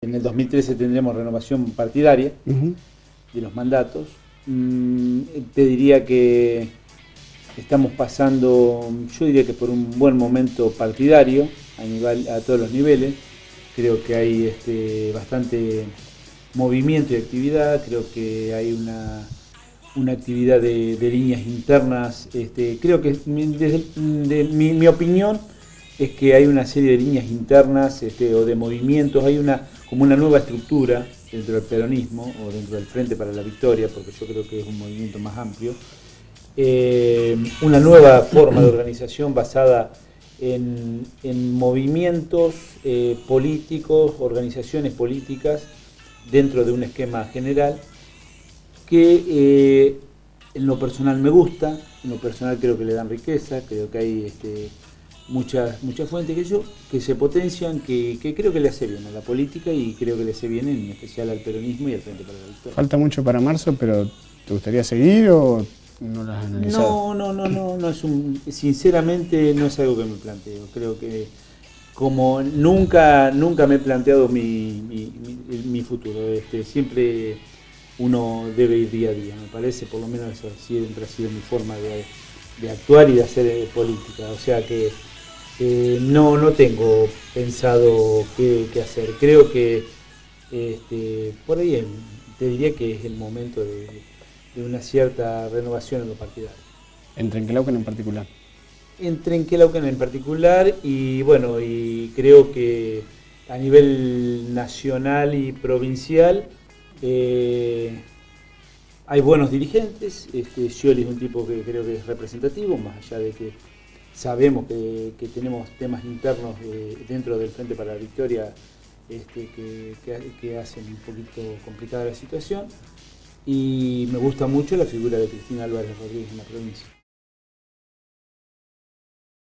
en el 2013 tendremos renovación partidaria de los mandatos. Mm, te diría que estamos pasando, yo diría que por un buen momento partidario a, nivel, a todos los niveles. Creo que hay este, bastante movimiento y actividad, creo que hay una, una actividad de, líneas internas. Este, creo que desde mi, opinión es que hay una serie de líneas internas este, o de movimientos, hay una como una nueva estructura dentro del peronismo o dentro del Frente para la Victoria, porque yo creo que es un movimiento más amplio, eh, una nueva forma de organización basada en, movimientos eh, políticos, organizaciones políticas dentro de un esquema general que eh, en lo personal me gusta, en lo personal creo que le dan riqueza, creo que hay este, muchas, muchas fuentes que yo, que se potencian, que, creo que le hace bien a la política y creo que le hace bien en especial al peronismo y al Frente para la Victoria. Falta mucho para marzo, pero ¿te gustaría seguir o no lo has analizado? No, no, no, no, es un, sinceramente no es algo que me planteo. Creo que como nunca, nunca me he planteado mi, mi, futuro, este, siempre uno debe ir día a día, me parece, por lo menos eso siempre ha sido mi forma de, de actuar y de hacer política. O sea que eh, no, no tengo pensado qué, hacer. Creo que este, por ahí te diría que es el momento de, una cierta renovación en lo partidario. ¿En Trenquelauquen en particular? En Trenquelauquen en particular y bueno, y creo que a nivel nacional y provincial eh, hay buenos dirigentes, este, Scioli es un tipo que creo que es representativo, más allá de que sabemos que, tenemos temas internos dentro del Frente para la Victoria este, que, hacen un poquito complicada la situación. Y me gusta mucho la figura de Cristina Álvarez Rodríguez en la provincia.